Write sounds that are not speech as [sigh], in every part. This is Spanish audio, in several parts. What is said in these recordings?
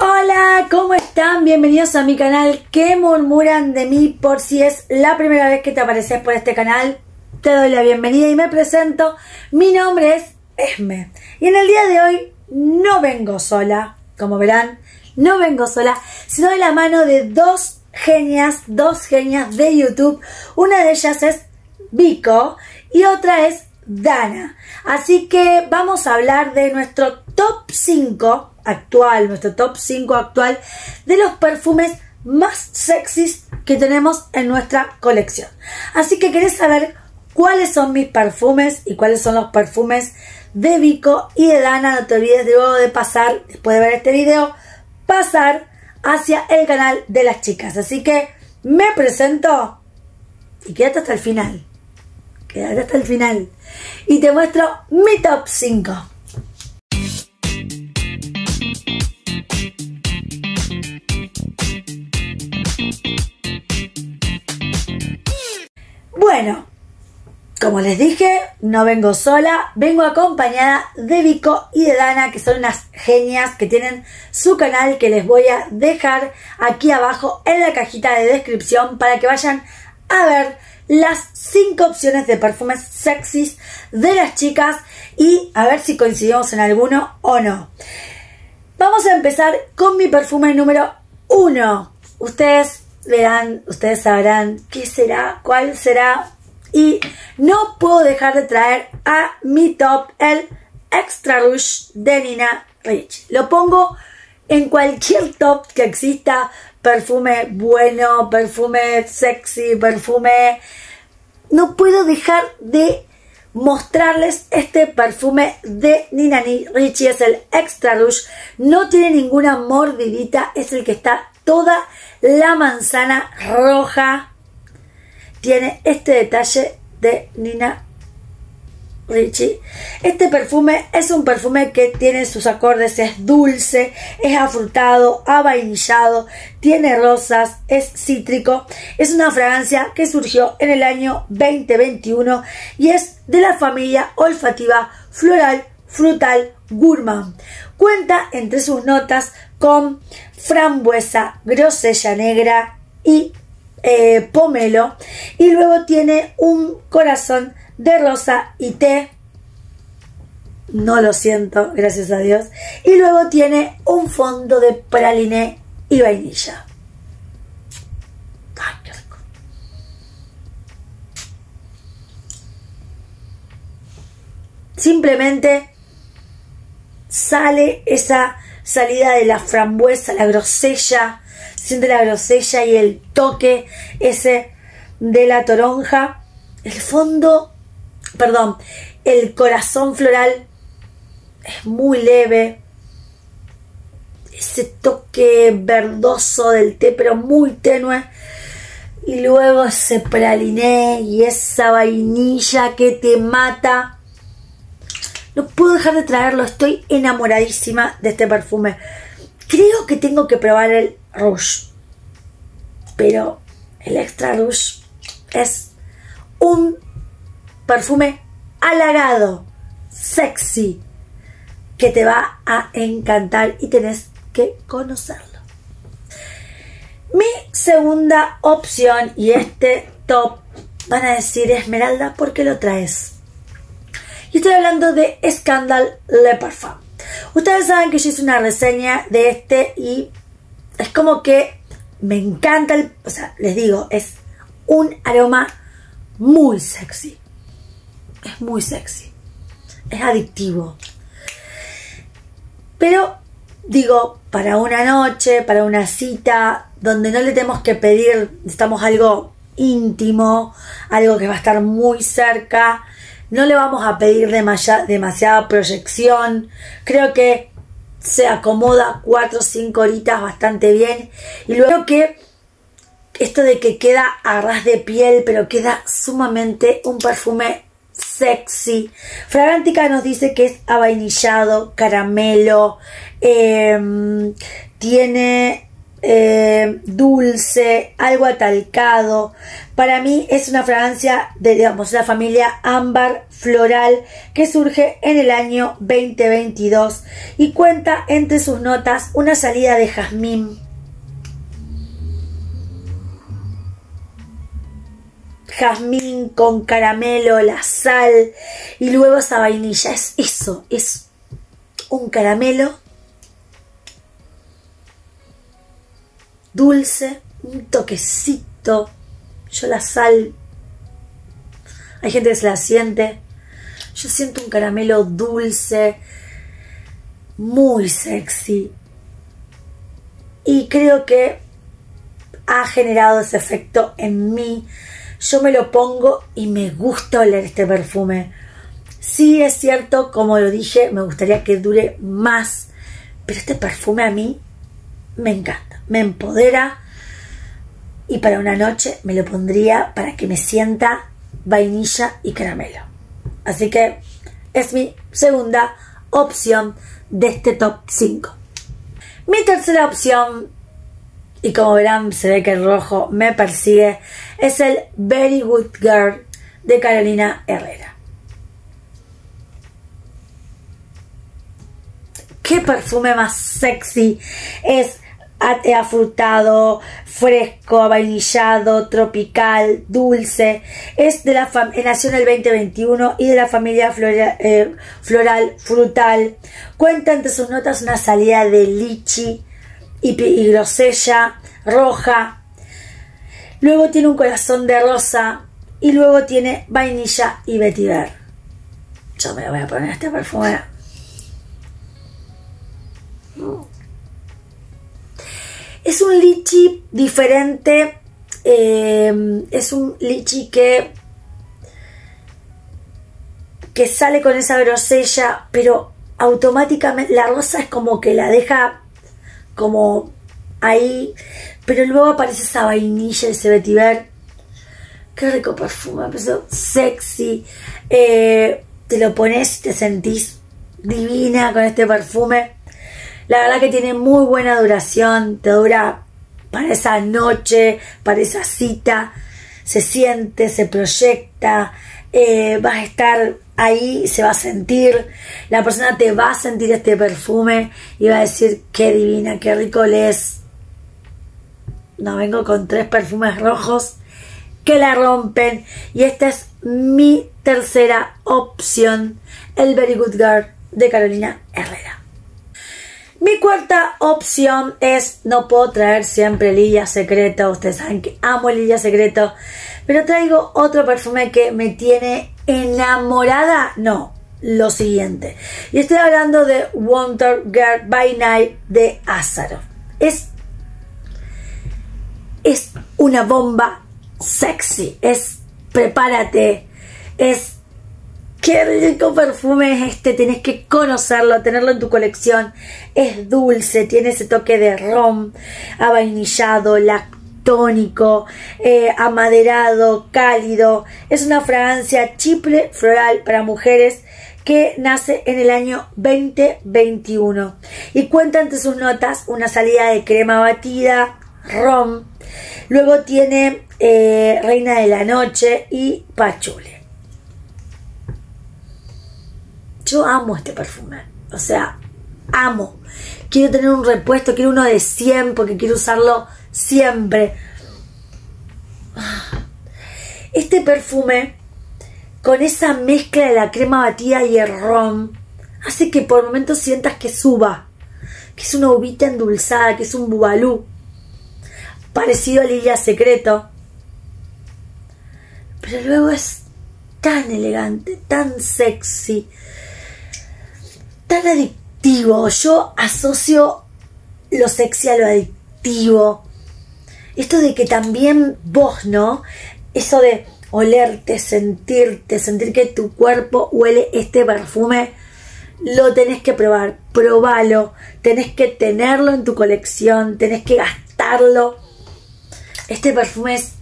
Hola, ¿cómo están? Bienvenidos a mi canal. ¿Qué murmuran de mí? Por si es la primera vez que te apareces por este canal, te doy la bienvenida y me presento. Mi nombre es Esme. Y en el día de hoy no vengo sola, como verán, no vengo sola, sino de la mano de dos genias, dos genias de YouTube. Una de ellas es Vico y otra es Dana. Así que vamos a hablar de nuestro top 5 actual, nuestro top 5 actual de los perfumes más sexys que tenemos en nuestra colección. Así que querés saber cuáles son mis perfumes y cuáles son los perfumes de Vico y de Dana. No te olvides de pasar, después de ver este video, pasar hacia el canal de las chicas. Así que me presento y quédate hasta el final. Quédate hasta el final. Y te muestro mi top 5. Como les dije, no vengo sola, vengo acompañada de Vico y de Dana, que son unas genias que tienen su canal que les voy a dejar aquí abajo en la cajita de descripción para que vayan a ver las 5 opciones de perfumes sexys de las chicas y a ver si coincidimos en alguno o no. Vamos a empezar con mi perfume número 1. Ustedes verán, ustedes sabrán qué será, cuál será. Y no puedo dejar de traer a mi top el Extra Rouge de Nina Rich. Lo pongo en cualquier top que exista. Perfume bueno, perfume sexy, perfume... No puedo dejar de mostrarles este perfume de Nina Ricci. Es el Extra Rouge. No tiene ninguna mordidita. Es el que está toda la manzana roja tiene este detalle de Nina Ricci. Este perfume es un perfume que tiene sus acordes, es dulce, es afrutado, avainillado, tiene rosas, es cítrico. Es una fragancia que surgió en el año 2021 y es de la familia olfativa floral frutal gourmand. Cuenta entre sus notas con frambuesa, grosella negra y eh, pomelo. Y luego tiene un corazón de rosa y té. No lo siento, gracias a Dios. Y luego tiene un fondo de praliné y vainilla. Simplemente sale esa salida de la frambuesa, la grosella, siente la grosella y el toque ese de la toronja. El fondo, perdón, el corazón floral es muy leve. Ese toque verdoso del té, pero muy tenue. Y luego ese praliné y esa vainilla que te mata. No puedo dejar de traerlo, estoy enamoradísima de este perfume. Creo que tengo que probar el Rouge. Pero el Extra Rouge es un perfume halagado, sexy, que te va a encantar y tenés que conocerlo. Mi segunda opción y este top van a decir Esmeralda, ¿por qué lo traes? Y estoy hablando de Scandal Le Parfum. Ustedes saben que yo hice una reseña de este y es como que me encanta el... O sea, les digo, es un aroma muy sexy. Es muy sexy. Es adictivo. Pero digo, para una noche, para una cita, donde no le tenemos que pedir, necesitamos algo íntimo, algo que va a estar muy cerca, no le vamos a pedir demasiada proyección. Creo que se acomoda 4 o 5 horitas bastante bien. Y luego que esto de que queda a ras de piel, pero queda sumamente un perfume sexy. Fragrantica nos dice que es avainillado, caramelo, em, tiene eh, dulce, algo atalcado. Para mí es una fragancia de, digamos, la familia ámbar floral que surge en el año 2022 y cuenta entre sus notas una salida de jazmín. Jazmín con caramelo, la sal y luego esa vainilla. Es eso, es un caramelo dulce, un toquecito. Yo la sal. Hay gente que se la siente. Yo siento un caramelo dulce, muy sexy. Y creo que ha generado ese efecto en mí. Yo me lo pongo y me gusta oler este perfume. Sí es cierto, como lo dije, me gustaría que dure más. Pero este perfume a mí me encanta, me empodera y para una noche me lo pondría para que me sienta vainilla y caramelo. Así que es mi segunda opción de este top 5. Mi tercera opción, y como verán se ve que el rojo me persigue, es el Very Good Girl de Carolina Herrera. ¿Qué perfume más sexy? Es afrutado, fresco, avainillado, tropical, dulce. Es de la nació en el 2021 y de la familia eh, floral, frutal. Cuenta entre sus notas una salida de lichi y, grosella roja. Luego tiene un corazón de rosa y luego tiene vainilla y vetiver. Yo me voy a poner este perfume. Es un lichi diferente, eh, es un lichi que, que sale con esa grosella, pero automáticamente la rosa es como que la deja como ahí, pero luego aparece esa vainilla, ese vetiver. Qué rico perfume, empezó sexy. Eh, te lo pones y te sentís divina con este perfume. La verdad que tiene muy buena duración, te dura para esa noche, para esa cita, se siente, se proyecta, eh, vas a estar ahí, se va a sentir, la persona te va a sentir este perfume y va a decir qué divina, qué rico es. No vengo con tres perfumes rojos que la rompen y esta es mi tercera opción, el Very Good Girl de Carolina Herrera. Mi cuarta opción es, no puedo traer siempre Lilla Secreto, ustedes saben que amo Lilla Secreto, pero traigo otro perfume que me tiene enamorada, no, lo siguiente. Y estoy hablando de Wonder Girl by Night de Azaro. Es, es una bomba sexy, es prepárate, es Qué rico perfume es este, tienes que conocerlo, tenerlo en tu colección. Es dulce, tiene ese toque de rom, avainillado, lactónico, eh, amaderado, cálido. Es una fragancia chiple floral para mujeres que nace en el año 2021 y cuenta entre sus notas una salida de crema batida, rom, luego tiene eh, reina de la noche y pachule. Yo amo este perfume. O sea, amo. Quiero tener un repuesto, quiero uno de 100 porque quiero usarlo siempre. Este perfume, con esa mezcla de la crema batida y el ron, hace que por momentos sientas que suba, que es una uvita endulzada, que es un bubalú, parecido a Lilia Secreto. Pero luego es tan elegante, tan sexy, adictivo. Yo asocio lo sexy a lo adictivo. Esto de que también vos, ¿no? Eso de olerte, sentirte, sentir que tu cuerpo huele este perfume, lo tenés que probar, probalo, tenés que tenerlo en tu colección, tenés que gastarlo. Este perfume es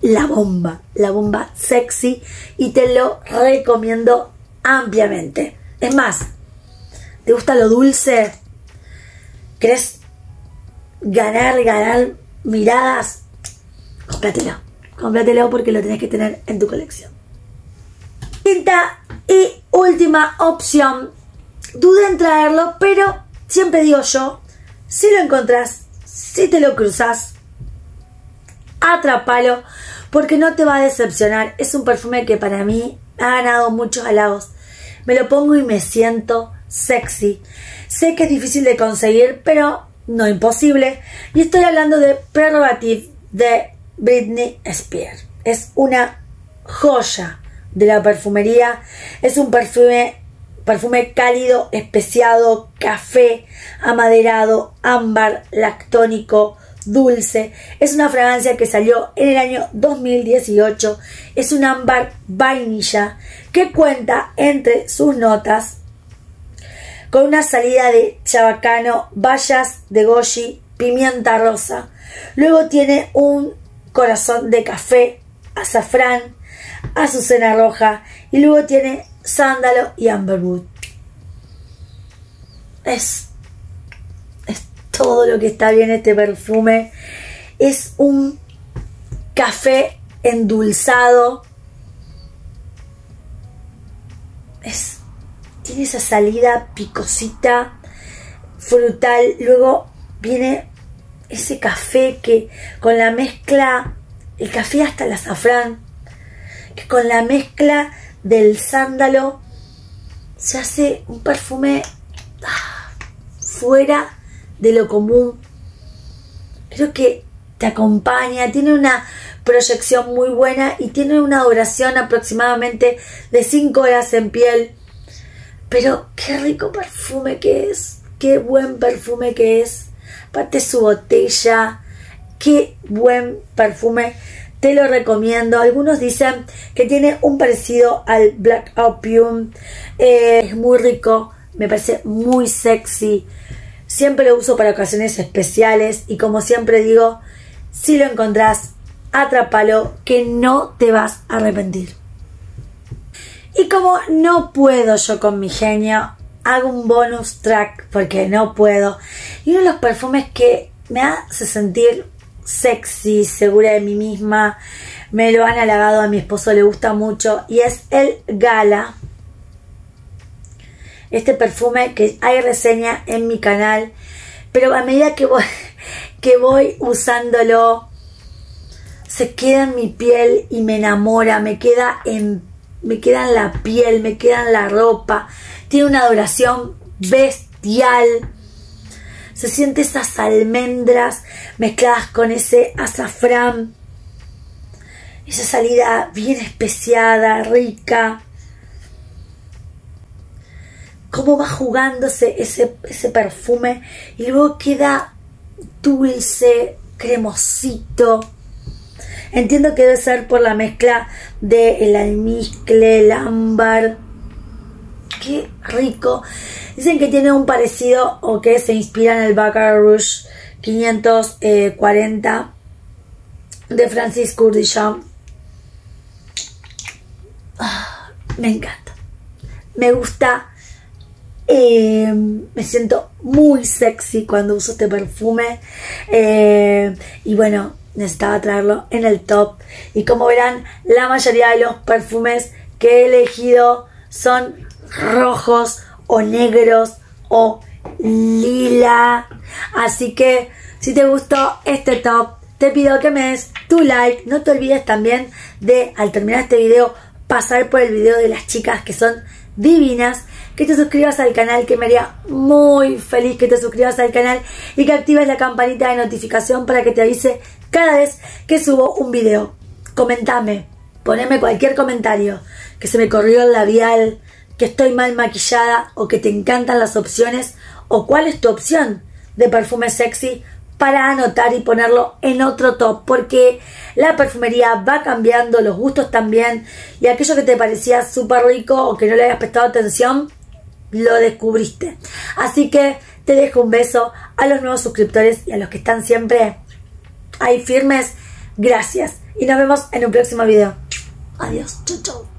la bomba, la bomba sexy y te lo recomiendo ampliamente. Es más, ¿Te gusta lo dulce? ¿Querés ganar, ganar miradas, cómpratelo. Cómpratelo porque lo tenés que tener en tu colección. Quinta y última opción. Dudé en traerlo, pero siempre digo yo, si lo encontrás, si te lo cruzas, atrapalo porque no te va a decepcionar. Es un perfume que para mí ha ganado muchos halagos. Me lo pongo y me siento sexy. Sé que es difícil de conseguir, pero no imposible. Y estoy hablando de Prerogative de Britney Spears. Es una joya de la perfumería. Es un perfume, perfume cálido, especiado, café, amaderado, ámbar, lactónico, dulce. Es una fragancia que salió en el año 2018. Es un ámbar vainilla que cuenta entre sus notas con una salida de chabacano, bayas de goji, pimienta rosa. Luego tiene un corazón de café, azafrán, azucena roja y luego tiene sándalo y amberwood. Es todo lo que está bien este perfume. Es un café endulzado. Es, tiene esa salida picosita, frutal. Luego viene ese café que con la mezcla, el café hasta el azafrán, que con la mezcla del sándalo se hace un perfume ah, fuera de lo común, pero que te acompaña, tiene una proyección muy buena y tiene una duración aproximadamente de 5 horas en piel. Pero qué rico perfume que es, qué buen perfume que es. Aparte su botella, qué buen perfume. Te lo recomiendo. Algunos dicen que tiene un parecido al Black Opium. Eh, es muy rico, me parece muy sexy. Siempre lo uso para ocasiones especiales y como siempre digo, si lo encontrás, atrápalo que no te vas a arrepentir. Y como no puedo yo con mi genio, hago un bonus track porque no puedo. Y uno de los perfumes que me hace sentir sexy, segura de mí misma, me lo han halagado, a mi esposo le gusta mucho y es el Gala este perfume que hay reseña en mi canal, pero a medida que voy, [laughs] que voy usándolo, se queda en mi piel y me enamora, me queda en, me queda en la piel, me queda en la ropa, tiene una duración bestial. Se siente esas almendras mezcladas con ese azafrán. Esa salida bien especiada, rica cómo va jugándose ese, ese perfume y luego queda dulce, cremosito. Entiendo que debe ser por la mezcla del el almizcle, el ámbar. Qué rico. Dicen que tiene un parecido o que se inspira en el Baccarat Rouge 540 de Francis Kurdichon. Ah, me encanta. Me gusta eh, me siento muy sexy cuando uso este perfume. Eh, y bueno, necesitaba traerlo en el top. Y como verán, la mayoría de los perfumes que he elegido son rojos o negros o lila. Así que si te gustó este top, te pido que me des tu like. No te olvides también de, al terminar este video, pasar por el video de las chicas que son divinas que te suscribas al canal, que me haría muy feliz que te suscribas al canal y que actives la campanita de notificación para que te avise cada vez que subo un video. Comentame, poneme cualquier comentario, que se me corrió el labial, que estoy mal maquillada o que te encantan las opciones o cuál es tu opción de perfume sexy para anotar y ponerlo en otro top, porque la perfumería va cambiando, los gustos también, y aquello que te parecía súper rico o que no le habías prestado atención, lo descubriste. Así que te dejo un beso a los nuevos suscriptores y a los que están siempre ahí firmes. Gracias. Y nos vemos en un próximo video. Adiós. Chau, chau.